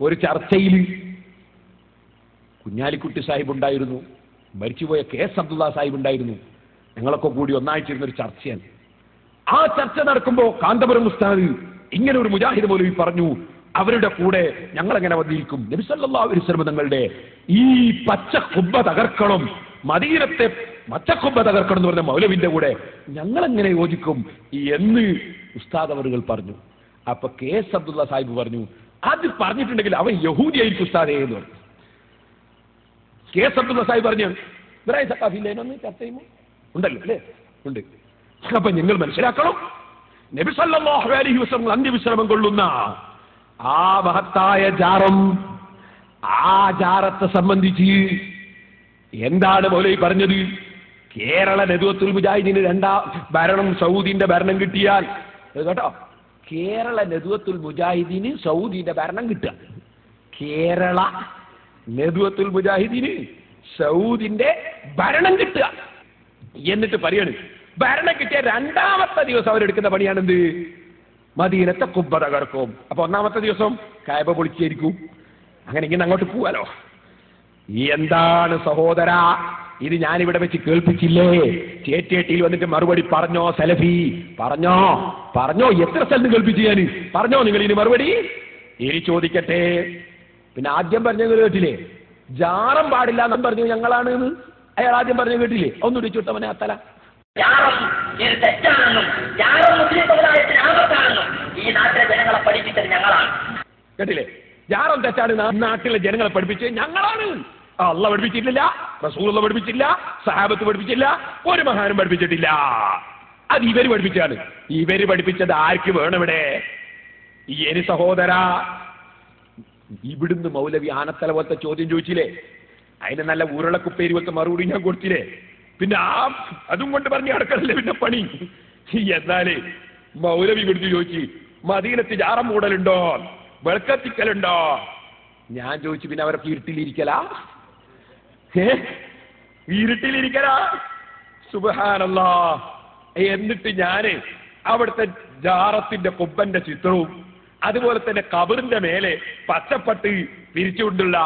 ഒരു ചർച്ചയിൽ കുഞ്ഞാലിക്കുട്ടി സാഹിബ് ഉണ്ടായിരുന്നു മരിച്ചുപോയ കെ എസ് അബ്ദുള്ള സാഹിബ് ഉണ്ടായിരുന്നു ഞങ്ങളൊക്കെ കൂടി ഒന്നാഴ്ചയിരുന്ന ഒരു ചർച്ചയാണ്. ആ ചർച്ച നടക്കുമ്പോൾ കാന്തപുരം ഉസ്താദ് ഇങ്ങനെ ഒരു മുജാഹിദ് മൗലവി പറഞ്ഞു അവരുടെ കൂടെ ഞങ്ങൾ എങ്ങനെ വന്നിരിക്കും നബിസല്ലാ അലൈഹി തങ്ങളുടെ ഈ പച്ച കുബ്ബ തകർക്കണം മദീനത്തെ മച്ചക്കൊമ്പ തകർക്കണം എന്ന് പറഞ്ഞ മൗലവിന്റെ കൂടെ ഞങ്ങൾ എങ്ങനെ യോജിക്കും എന്ന് ഉസ്താദ് അവറുകൾ പറഞ്ഞു. അപ്പൊ കെ എസ് അബ്ദുള്ള സാഹിബ് പറഞ്ഞു അത് പറഞ്ഞിട്ടുണ്ടെങ്കിൽ അവൻ യഹൂദിയായിരിക്കും ഉസ്താദേ എന്ന് പറഞ്ഞു. കെ എസ് അബ്ദുള്ള സാഹിബ് പറഞ്ഞു ഇബ്രാഹിം സക്കാഫില്ലേനൊന്ന് ചർച്ച ചെയ്യുമ്പോൾ ഉണ്ടല്ലോ അല്ലേ? ഉണ്ട്. അപ്പൊ നിങ്ങൾ മനസ്സിലാക്കണം. നബി സല്ലല്ലാഹു അലൈഹി വസല്ലം അന്ത്യവിശ്രമം കൊള്ളുന്ന ആ മഹത്തായ ജാറം ആ ജാറത്തെ സംബന്ധിച്ച് എന്താണ് മൗലവി പറഞ്ഞത്? കേരള നെതുവത്തുൽ മുജാഹിദിന് രണ്ടാം ഭരണം സൗദിന്റെ ഭരണം കിട്ടിയാൽ കേട്ടോ? കേരള നെതുവത്തുൽ മുജാഹിദീന് സൗദിന്റെ ഭരണം കിട്ടുക. കേരള നെതുവത്തുൽ മുജാഹിദീന് സൗദിന്റെ ഭരണം കിട്ടുക. എന്നിട്ട് പറയാണ് ഭരണം കിട്ടിയ രണ്ടാമത്തെ ദിവസം അവരെടുക്കുന്ന പണിയാണെന്ത്? മദീനത്തെ കുബ്ബ തകർക്കും അപ്പൊ ഒന്നാമത്തെ ദിവസം കായബ പൊളിച്ചായിരിക്കും അങ്ങനെ ഇങ്ങനെ അങ്ങോട്ട് പോവാലോ. എന്താണ് സഹോദര? ഇത് ഞാനിവിടെ വെച്ച് കേൾപ്പിച്ചില്ലേ? ചേറ്റേട്ടിയിൽ വന്നിട്ട് മറുപടി പറഞ്ഞോ സലഫി? പറഞ്ഞോ? പറഞ്ഞോ എത്ര സ്ഥലത്ത് കേൾപ്പിച്ചു ഞാൻ പറഞ്ഞോ നിങ്ങൾ ഇനി മറുപടി? ഇനി ചോദിക്കട്ടെ. പിന്നെ ആദ്യം പറഞ്ഞു കേട്ടില്ലേ? ജാറം പാടില്ല എന്ന് പറഞ്ഞു ഞങ്ങളാണ് അയാൾ ആദ്യം പറഞ്ഞു കേട്ടില്ലേ? ഒന്ന് ചുട്ടവനെ അത്തല ജാറം ഇത് തെറ്റാണെന്നും യാറും മുസ്ലിം സമുദായത്തിന് ആപത്താണെന്നും ഈ നാട്ടിലെ ജനങ്ങളെ പഠിപ്പിച്ചത് ഞങ്ങളാണ്. കേട്ടില്ലേ? ജാറം തെറ്റാണ് നാട്ടിലെ ജനങ്ങളെ പഠിപ്പിച്ചത് ഞങ്ങളാണ്. അള്ള പഠിപ്പിച്ചിട്ടില്ല റസൂള പഠിപ്പിച്ചില്ല സഹാബത്ത് പഠിപ്പിച്ചില്ല ഒരു മഹാനും പഠിപ്പിച്ചിട്ടില്ല. അത് ഇവർ പഠിപ്പിച്ചാണ് ഇവർ പഠിപ്പിച്ചത് ആർക്ക് വേണം ഇവിടെ? എനി സഹോദര ഇവിടുന്ന് മൗലവി ആനത്തല പോലത്തെ ചോദ്യം ചോദിച്ചില്ലേ? അതിന് നല്ല ഉരുളക്കുപ്പേരി പോലത്തെ മറുപടി ഞാൻ കൊടുത്തില്ലേ? പിന്നെ ആ അതും കൊണ്ട് പറഞ്ഞ് അടക്കല്ലേ പിന്നെ പണി? എന്നാൽ മൗലവി ഇവിടുന്ന് ചോദിച്ചു മദീനത്ത് ജാറം മൂടലുണ്ടോ? വെളുക്കത്തിക്കലുണ്ടോ? ഞാൻ ചോദിച്ചു പിന്നെ അവരൊക്കെ ഇരുട്ടിലിരിക്കലാ? ഏ ഇരുട്ടിലിരിക്കലാ? സുബഹാനല്ലാ. എന്നിട്ട് ഞാൻ അവിടുത്തെ ജാറത്തിന്റെ കൊമ്പന്റെ ചിത്രവും അതുപോലെ തന്നെ കബറിന്റെ മേലെ പച്ചപ്പട്ട് പിരിച്ചുകൊണ്ടുള്ള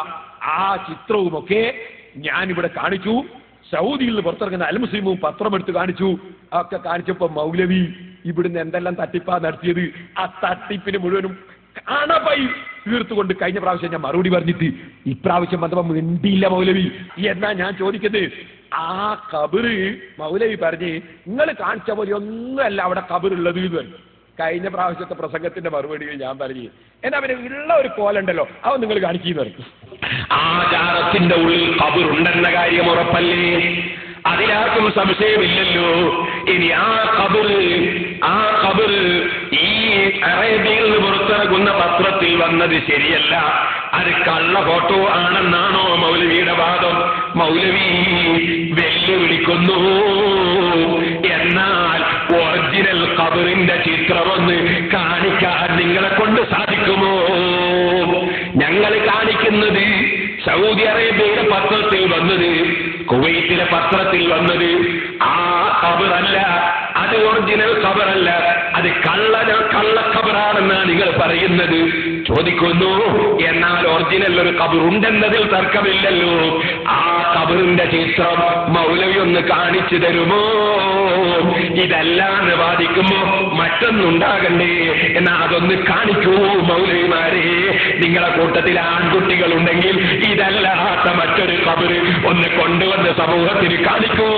ആ ചിത്രവുമൊക്കെ ഞാൻ ഇവിടെ കാണിച്ചു. സൗദിയിൽ നിന്ന് പുറത്തിറങ്ങുന്ന അൽമുസ്ലിമും പത്രം എടുത്ത് കാണിച്ചു. ഒക്കെ കാണിച്ചപ്പോ മൗലവി ഇവിടുന്ന് എന്തെല്ലാം തട്ടിപ്പാ നടത്തിയത്? ആ തട്ടിപ്പിന് മുഴുവനും അണപൈ തീർത്തുകൊണ്ട് കഴിഞ്ഞ പ്രാവശ്യം ഞാൻ മറുപടി പറഞ്ഞിട്ട് ഇപ്രാവശ്യം വന്നപ്പോ മിണ്ടിയില്ല മൗലവി. എന്നാ ഞാൻ ചോദിക്കുന്നത്? ആ കബറ് മൗലവി പറഞ്ഞ് നിങ്ങൾ കാണിച്ച പോലെ ഒന്നുമല്ല അവിടെ കബറുള്ളത് എന്ന് പറഞ്ഞു. കഴിഞ്ഞ പ്രാവശ്യത്തെ പ്രസംഗത്തിന്റെ മറുപടിയിൽ ഞാൻ പറഞ്ഞു എന്നാ പിന്നെ ഉള്ള ഒരു കോലുണ്ടല്ലോ അവ നിങ്ങൾ കാണിക്കുന്നു ആചാരത്തിന്റെ ഉള്ളിൽ കബറുണ്ടെന്ന കാര്യം ഉറപ്പല്ലേ? അതിലാർക്കും സംശയമില്ലല്ലോ. ഇനി ആ കബറ് ആ കബറ് ഈ അറേബ്യയിൽ നിന്ന് പുറത്തിറങ്ങുന്ന പത്രത്തിൽ വന്നത് ശരിയല്ല. അത് കള്ള ഫോട്ടോ ആണെന്നാണോ മൗലവിയുടെ വാദം? മൗലവി വെല്ലുവിളിക്കുന്നു. എന്നാൽ ഒറിജിനൽ കബറിന്റെ ചിത്രമൊന്ന് കാണിക്കാൻ നിങ്ങളെ കൊണ്ട് സാധിക്കുമോ? ഞങ്ങൾ കാണിക്കുന്നത് സൗദി അറേബ്യയുടെ പത്രത്തിൽ വന്നത് കുവൈറ്റിലെ പത്രത്തിൽ വന്നത് ആ കബറല്ല അത് ഒറിജിനൽ കബറല്ല അത് കള്ള കള്ള കബറാണെന്നാണ് നിങ്ങൾ പറയുന്നത്. ചോദിക്കുന്നു എന്നാൽ ഒറിജിനൽ ഒരു കബറുണ്ടെന്നതിൽ തർക്കമില്ലല്ലോ. ആ കബറിന്റെ ചിത്രം മൗലവി ഒന്ന് കാണിച്ചു തരുമോ? ഇതല്ലാന്ന് വാദിക്കുമ്പോ മറ്റൊന്നുണ്ടാകണ്ടേ. എന്നാ അതൊന്ന് കാണിക്കൂ മൗലവിമാരെ. നിങ്ങളെ കൂട്ടത്തിൽ ആൺകുട്ടികൾ ഉണ്ടെങ്കിൽ കബറ് ഒന്ന് കൊണ്ടുവന്ന് സമൂഹത്തിന് കാണിക്കൂ.